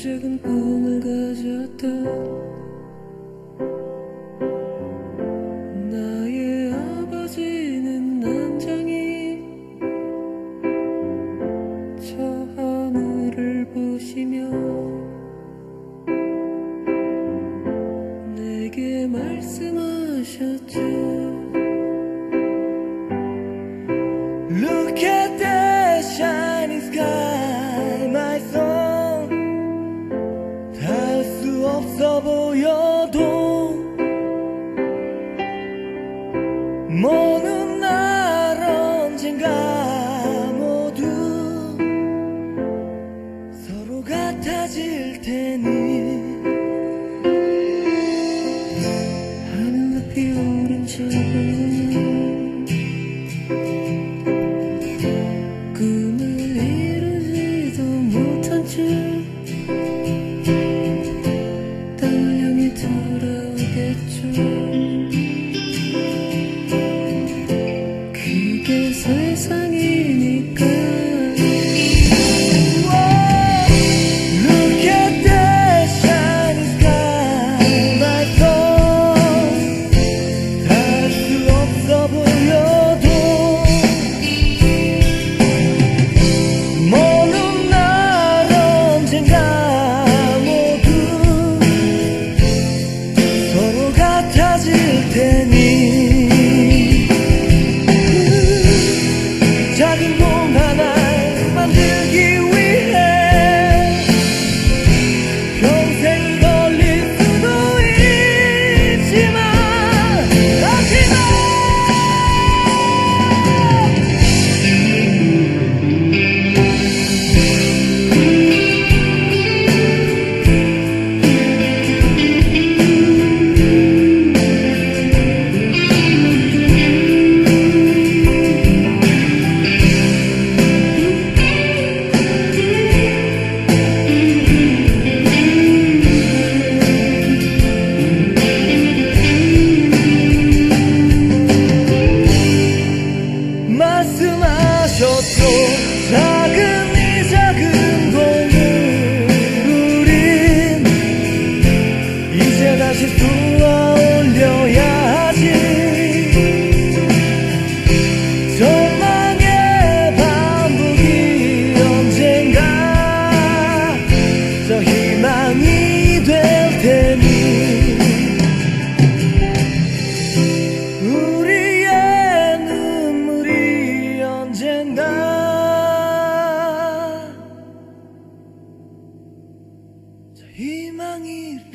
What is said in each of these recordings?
작은 꿈을 가졌던 나의 아버지는 남장이 저 하늘을 보시며 내게 말씀하셨죠. 모는 날 언젠가 모두 서로 같아질 테니. 하늘로 피우는 저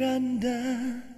And.